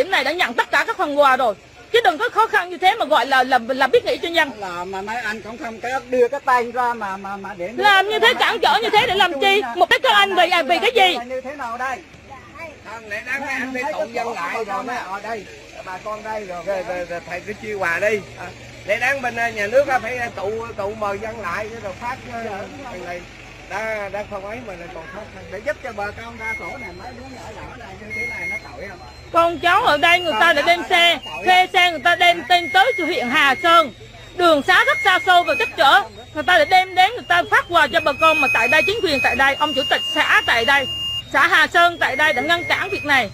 điểm này đã nhận tất cả các phần quà rồi. Chứ đừng có khó khăn như thế mà gọi là là là biết nghĩ cho dân là mà mấy anh cũng không có đưa cái tay ra mà mà mà để làm như thế cản trở như thế để làm chi? Mục đích các anh vì à, vì cái gì? Như thế nào đây? Không để đáng mấy anh đi tụ dân lại rồi mới ở đây. Bà con đây rồi. Rồi- thầy cứ chia quà đi. À, để đáng bên à, nhà nước phải tụ tụ mời dân lại rồi phát à, này đã đã không ấy mà lại còn khó khăn. Để giúp cho bà con ra khổ này mấy đứa nhỏ nhỏ này như thế này nó tội không con cháu ở đây người ta đã đem xe thuê xe người ta đem tên tới từ huyện Hà Sơn. Đường xá rất xa xôi và chắc chở. Người ta đã đem đến người ta phát quà cho bà con mà tại đây chính quyền tại đây ông chủ tịch xã tại đây xã Hà Sơn tại đây đã ngăn cản việc này.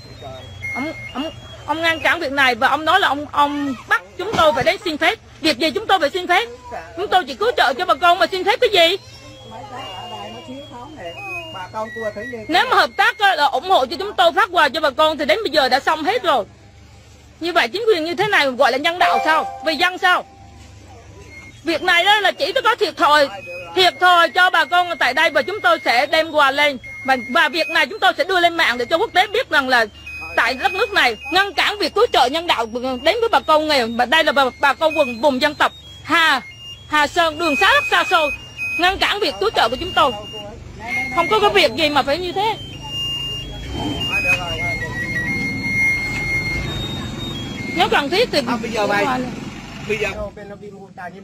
Ông ông ông ngăn cản việc này và ông nói là ông ông bắt chúng tôi phải đến xin phép. Việc gì chúng tôi phải xin phép? Chúng tôi chỉ cứu trợ cho bà con mà xin phép cái gì con tua thử đi nếu mà hợp tác ờ, là ủng hộ cho chúng tôi phát quà cho bà con thì đến bây giờ đã xong hết rồi. Như vậy chính quyền như thế này gọi là nhân đạo sao? Vì dân sao? Việc này đó là chỉ có thiệt thòi thiệt thòi cho bà con tại đây và chúng tôi sẽ đem quà lên. Và, và việc này chúng tôi sẽ đưa lên mạng để cho quốc tế biết rằng là tại đất nước này ngăn cản việc cứu trợ nhân đạo đến với bà con nghèo. Mà đây là bà, bà con vùng vùng dân tộc Hà Hà Sơn đường xá rất xa xôi ngăn cản việc cứu trợ của chúng tôi không có cái việc gì mà phải như thế. Nếu cần thiết thì Không, bây giờ mày- bây giờ bên nó bị mù tà như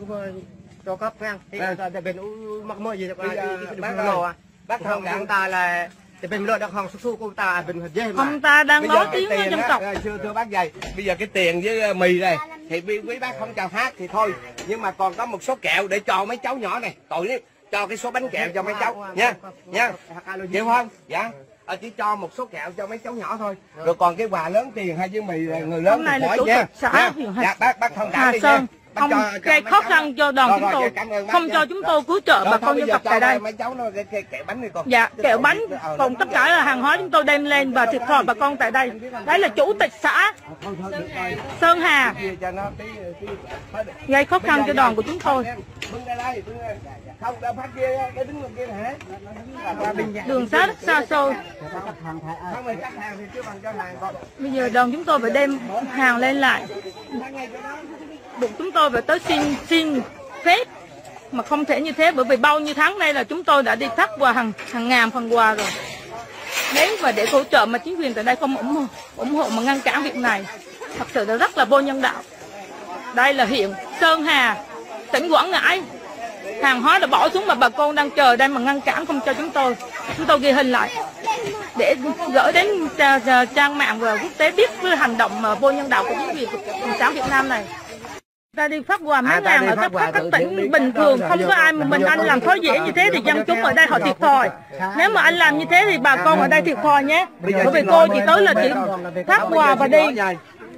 cho cấp ngang Vâng. thì bên mắc mơ gì bây giờ bác lò ơi, bác không chúng ta là thì bên lô đặc hòn su su của ta bên dễ mà. Ông ta đang nói giờ tiếng dân tộc. ờ, thưa thưa bác dày bây giờ cái tiền với ờ, mì này thì quý bác không cho phát thì thôi. Nhưng mà còn có một số kẹo để cho mấy cháu nhỏ này tội lắm cho cái số bánh kẹo cho mấy cháu. nha nha. chịu không? Dạ. Ờ, chỉ cho một số kẹo cho mấy cháu nhỏ thôi. Rồi. Còn cái quà lớn tiền hay với mì người lớn thì khỏi nha. Nha. dạ bác bác thông cảm đi Sơn nha Bác ông gây khó khăn cho đoàn chúng tôi. bác không cho chúng tôi cứu trợ bà con dân tộc tại đây. mấy cháu nó kẹo bánh dạ kẹo bánh Ờ, còn tất cả là hàng hóa chúng tôi đem lên và thiệt thòi bà con tại đây. Đấy là chủ tịch xã. Rồi. Sơn Hà. Gây khó khăn cho đoàn của chúng tôi Bưng ra đây, bưng ra. Không, đã phát kia, để đứng bên kia hả? đường xá rất xa xôi. Không, mày cắt hàng thì chứ bằng cho hàng. Con. bây giờ đoàn chúng tôi phải đem hàng lên lại. Buộc chúng tôi phải tới xin xin phép. Mà không thể như thế bởi vì bao nhiêu tháng nay là chúng tôi đã đi phát quà hàng hàng ngàn phần quà rồi. Đến và để hỗ trợ mà chính quyền tại đây không ủng hộ ủng hộ mà ngăn cản việc này thật sự là rất là vô nhân đạo. Đây là huyện Sơn Hà tỉnh Quảng Ngãi hàng hóa đã bỏ xuống mà bà con đang chờ đây mà ngăn cản không cho chúng tôi chúng tôi ghi hình lại để gửi đến tra- tra- trang mạng và quốc tế biết cái hành động mà vô nhân đạo của chính quyền cộng sản Việt Nam này ta đi phát quà mấy À, ngàn ở các các, các tỉnh đi. bình thường không có ai mà mình anh làm khó dễ như thế thì dân chúng ở đây họ thiệt thòi nếu mà anh làm như thế thì bà con ở đây thiệt thòi nhé bởi vì cô chỉ tới là chỉ phát quà và đi.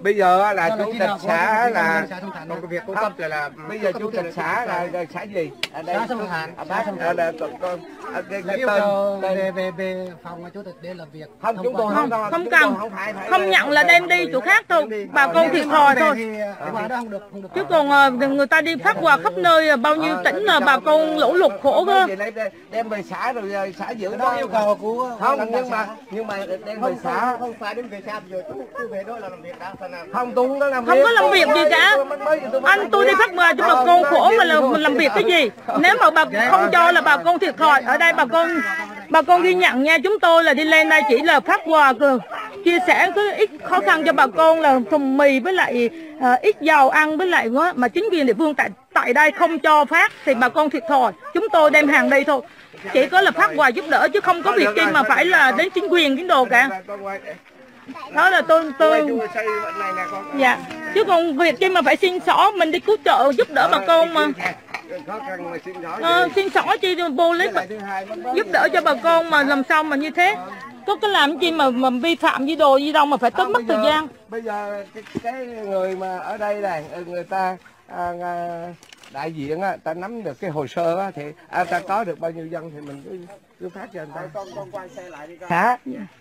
Bây giờ là chủ tịch xã là một cái việc cung cấp là là bây giờ chủ tịch xã là, là xã gì? Ở đây. Xã Sông Hàn. À, bác, ở đây con ở cái, tên, về về về phòng chủ tịch để làm việc không chúng tôi không không cần. không phải phải không nhận là đem đi chỗ khác thôi. bà con thiệt thòi thôi. đó được chứ còn ờ, người ta đi phát quà khắp nơi ờ, bao nhiêu tỉnh là bà con lũ lụt khổ cơ. đem- về xã rồi ờ, xã giữ đó yêu cầu của không nhưng mà nhưng mà đem về không xã xã không phải đến về xã rồi chú chú về đó là làm việc nào không tôi có làm không có làm việc gì cả. Anh tôi đi phát quà cho bà con khổ mà là mình làm việc cái gì? nếu mà bà không cho là bà con thiệt thòi. Ở đây bà con bà con ghi nhận nha chúng tôi là đi lên đây chỉ là phát quà cơ. Chia sẻ cái ít khó khăn cho bà con là thùng mì với lại ờ, ít dầu ăn với lại đó, mà chính quyền địa phương tại tại đây không cho phát thì bà con thiệt thòi. Chúng tôi đem hàng đi thôi. Chỉ có là phát quà giúp đỡ chứ không có việc chi mà phải là đến chính quyền cái đồ cả đó là tôi tôi dạ. Chứ còn việc chi mà phải xin xỏ mình đi cứu trợ giúp đỡ bà con mà. ờ, xin xỏ chi rồi vô lấy giúp đỡ cho bà con mà làm sao mà như thế. Có cái làm chi mà mà vi phạm gì đồ gì đâu mà phải tốn mất thời gian. bây giờ cái, cái người mà ở đây này ờ, người ta à, à, đại diện á ta nắm được cái hồ sơ á thì à, ta có được bao nhiêu dân thì mình cứ cứ phát cho người ta. Con con quay xe lại đi xã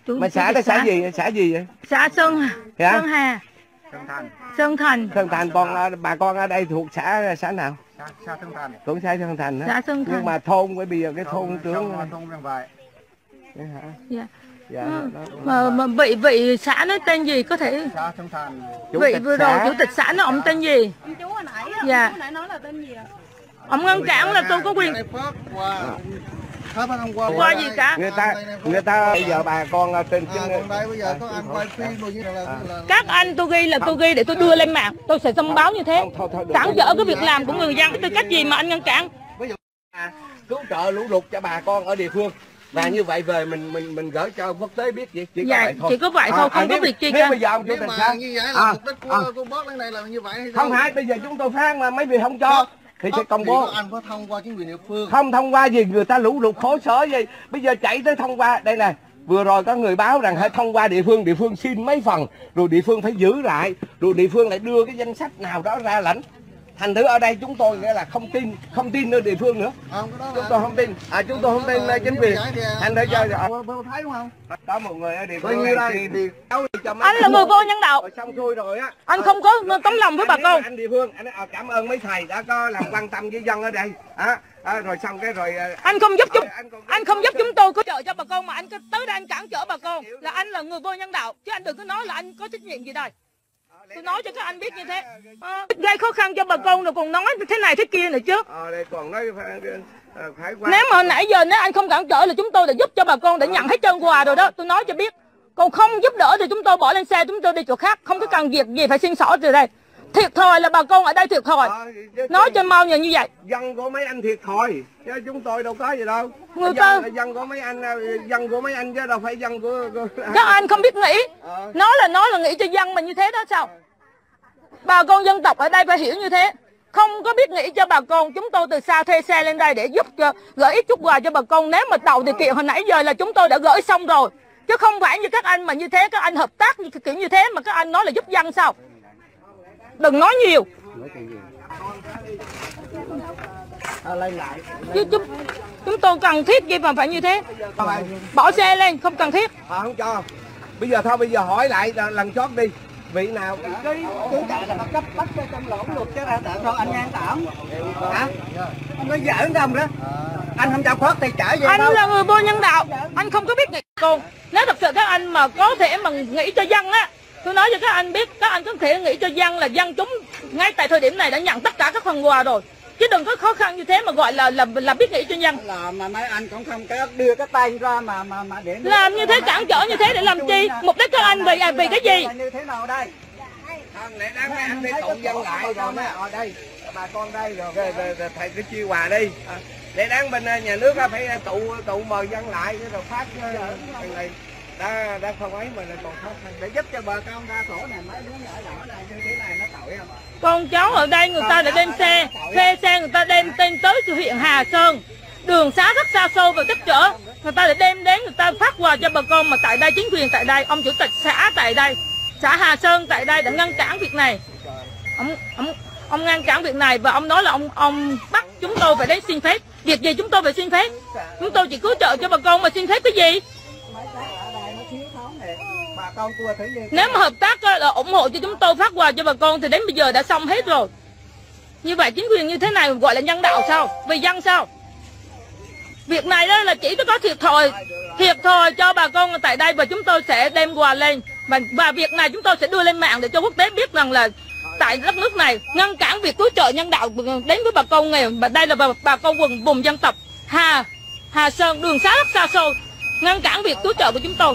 Chủ- mà chủ xã đó xã gì vậy? xã gì vậy? Xã Sơn Hà. Dạ? Sơn Hà. Sơn Thành. Sơn Thành. Con ở- bà con ở đây thuộc xã xã nào? Xã Tân Thành. Cũng xã Sơn Thành đó. Xã Sơn nhưng Thành. mà thôn với bây giờ cái thôn trưởng thôn Vài. Vậy hả? dạ. dạ Ờ, đó. mà, mà vị vị xã nó tên gì có thể Thành. Vị vừa rồi chủ tịch xã nó ông tên gì? Ông chú hồi nãy Dạ. chú hồi nãy nói là tên gì ạ? ông ngăn cản là tôi có quyền qua. Gì cả? Người ta người ta bây giờ bà con trên À, trên còn đây bây giờ có anh quay phim rồi như là là các anh tôi ghi là tôi ghi để tôi đưa lên mạng. Tôi sẽ thông báo như thế. Được. cản trở cái việc làm của người dân tư cách gì mà anh ngăn cản? À, cứu trợ lũ lụt cho bà con ở địa phương. Và như vậy về mình mình mình gửi cho quốc tế biết vậy chỉ có Dạ, vậy thôi. chỉ có vậy thôi, không có nếu- việc chi cả. bây giờ ông chủ tịch như vậy là à, mục đích à, của của bớt lên này là như vậy hay không phải bây giờ chúng tôi phán mà mấy vị không cho thì sẽ công bố có anh phải thông qua chính quyền địa phương. không thông qua gì? Người ta lũ lụt khổ sở gì bây giờ chạy tới thông qua. Đây này vừa rồi có người báo rằng hãy thông qua địa phương địa phương xin mấy phần rồi địa phương phải giữ lại rồi địa phương lại đưa cái danh sách nào đó ra lãnh thành thử ở đây chúng tôi nghĩa là không tin không tin nơi địa phương nữa. Chúng tôi không tin. À chúng tôi không tin nơi chính quyền. Thì- thành thử cho À, vừa thấy đúng không? có một người ở địa phương này đây? thì thì đấu đi cho mấy anh là người. vô nhân đạo. Rồi xong xuôi rồi á. Anh không có tấm lòng với bà con. anh địa phương. Anh à, cảm ơn mấy thầy đã có làm quan tâm với dân ở đây. À, à, rồi xong cái rồi à, anh không giúp chúng Ờ, anh không giúp chúng tôi có trợ cho bà con mà anh cứ tới đây anh cản trở bà con. Là anh là người vô nhân đạo. Chứ anh đừng có nói là anh có trách nhiệm gì đây tôi nói cho các anh biết như thế. Ờ, gây khó khăn cho bà con rồi còn nói thế này thế kia nữa chứ. Ờ đây còn nói phải, ờ, nếu mà nãy giờ nếu anh không cản trở là chúng tôi đã giúp cho bà con để nhận hết trơn quà rồi đó. Tôi nói cho biết. Còn không giúp đỡ thì chúng tôi bỏ lên xe chúng tôi đi chỗ khác. Không có cần việc gì phải xin xỏ từ đây thiệt thòi là bà con ở đây thiệt thòi. Chứ- nói cho mau như như vậy. Dân của mấy anh thiệt thòi. Chứ chúng tôi đâu có gì đâu. Người dân, ta- dân của mấy anh dân của mấy anh chứ đâu phải dân của, của... các anh không biết nghĩ. Ờ. nói là nói là nghĩ cho dân mình như thế đó sao? Bà con dân tộc ở đây phải hiểu như thế. Không có biết nghĩ cho bà con. Chúng tôi từ xa thuê xe lên đây để giúp cho gửi ít chút quà cho bà con. Nếu mà tạo điều kiện hồi nãy giờ là chúng tôi đã gửi xong rồi. Chứ không phải như các anh mà như thế các anh hợp tác như kiểu như thế mà các anh nói là giúp dân sao đừng nói nhiều. Chứ chúng chúng tôi cần thiết gì mà phải như thế? Bỏ xe lên không cần thiết. Họ không cho. Bây giờ thôi bây giờ hỏi lại lần- chót đi. Vị nào? Cái cái chạy là cấp bắt cho trong lỗ luật chứ là tại sao anh ngang tạm. Hả? Anh nói giỡn không đó? Anh không cho khoát thì trả về anh đâu. là người vô nhân đạo. Anh không có biết nghĩ con nếu thật sự các anh mà có thể mà nghĩ cho dân á tôi nói cho các anh biết các anh có thể nghĩ cho dân là dân chúng ngay tại thời điểm này đã nhận tất cả các phần quà rồi. Chứ đừng có khó khăn như thế mà gọi là là là biết nghĩ cho dân là mà mấy anh cũng không có đưa cái tay ra mà mà mà để làm như thế cản trở như thế để làm chi? mục đích các anh vì à, vì cái gì? như thế nào đây? Không để đáng mấy anh phải tụ dân lại rồi nè. ở đây bà con đây rồi. Rồi, rồi thầy cứ chia quà đi. À, để đáng bên ờ, nhà nước á, phải tụ tụ mời dân lại cái rồi phát ờ, cái này đã đã không ấy mà lại còn khó khăn. Để giúp cho bà con ra sổ này mấy đứa nhỏ nhỏ này như thế này nó tội không con cháu ở đây người ta đã đem xe thuê xe người ta đem tên tới từ huyện Hà Sơn. Đường xá rất xa xôi và cách trở. Người ta đã đem đến người ta phát quà cho bà con mà tại đây chính quyền tại đây ông chủ tịch xã tại đây xã Hà Sơn tại đây đã ngăn cản việc này. Ông ông ông ngăn cản việc này và ông nói là ông ông bắt chúng tôi phải đến xin phép. Việc gì chúng tôi phải xin phép? Chúng tôi chỉ cứu trợ cho bà con mà xin phép cái gì con cua thử đi nếu mà hợp tác á, là ủng hộ cho chúng tôi phát quà cho bà con thì đến bây giờ đã xong hết rồi. Như vậy chính quyền như thế này gọi là nhân đạo sao? Vì dân sao? Việc này đó là chỉ có thiệt thòi thiệt thòi cho bà con tại đây và chúng tôi sẽ đem quà lên. Và, và việc này chúng tôi sẽ đưa lên mạng để cho quốc tế biết rằng là tại đất nước này ngăn cản việc cứu trợ nhân đạo đến với bà con nghèo. Và đây là bà, bà con vùng vùng dân tộc Hà Hà Sơn đường xá rất xa xôi ngăn cản việc cứu trợ của chúng tôi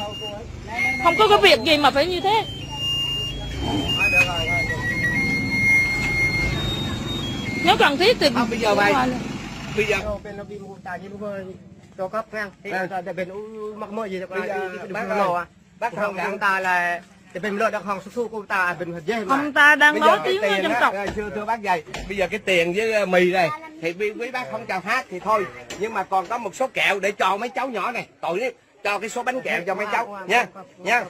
không có cái việc gì mà phải như thế. Nếu cần thiết thì Không, bây giờ vậy. bây giờ bên nó bị mù tài như vừa cho cấp ngang thì À. để bên mắc mơ gì giờ bác lò ơi, bác không chúng ta là để bên lựa đặc hàng su su của ta bên dễ mà. Ông ta đang nói tiếng dân tộc. Thưa thưa bác dày bây giờ cái tiền với ờ, mì này thì quý, quý bác không cho phát thì thôi. Nhưng mà còn có một số kẹo để cho mấy cháu nhỏ này. Tội đấy cho cái số bánh kẹo cho mấy cháu nha nha.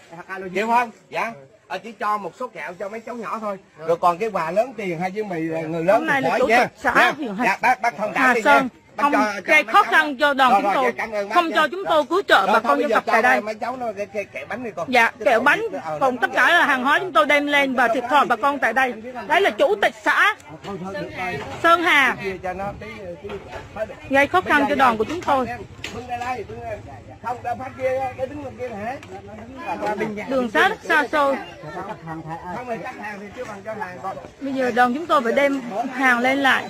chịu không dạ. Ờ, chỉ cho một số kẹo cho mấy cháu nhỏ thôi. Rồi. Còn cái quà lớn tiền hay với mì là người lớn thì khỏi nha. dạ bác bác thông cảm đi nha. Không gây khó khăn cho đoàn Rồi, chúng rồi, tôi. không cho chúng tôi cứu trợ bà con dân tộc tại đây. cái kẹo bánh dạ kẹo bánh Ờ, còn tất cả là hàng hóa chúng tôi đem lên và thiệt thòi bà con tại đây. Đấy là chủ tịch xã. Sơn Hà. gây khó khăn cho đoàn của chúng tôi. đường xá rất xa xôi. Bây giờ đoàn chúng tôi phải đem hàng lên lại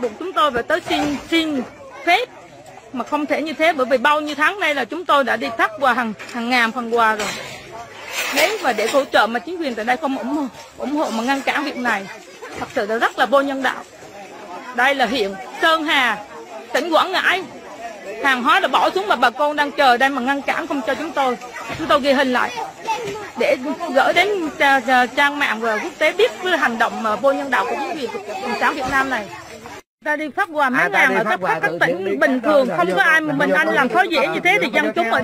buộc chúng tôi phải tới xin xin phép, mà không thể như thế, bởi vì bao nhiêu tháng nay là chúng tôi đã đi thắp quà hàng hàng ngàn phần quà rồi. Đấy và để hỗ trợ mà chính quyền tại đây không ủng hộ ủng hộ mà ngăn cản việc này, thật sự là rất là vô nhân đạo. Đây là huyện Sơn Hà, tỉnh Quảng Ngãi. Hàng hóa đã bỏ xuống mà bà con đang chờ đây mà ngăn cản không cho chúng tôi. Chúng tôi ghi hình lại. Để gửi đến trang mạng và quốc tế biết cái hành động mà vô nhân đạo của chính quyền cộng sản Việt Nam này ta đi phát quà mấy À, ngàn ở các các từ tỉnh bình thường không có ai mà mình anh làm khó dễ như thế thì dân chúng ở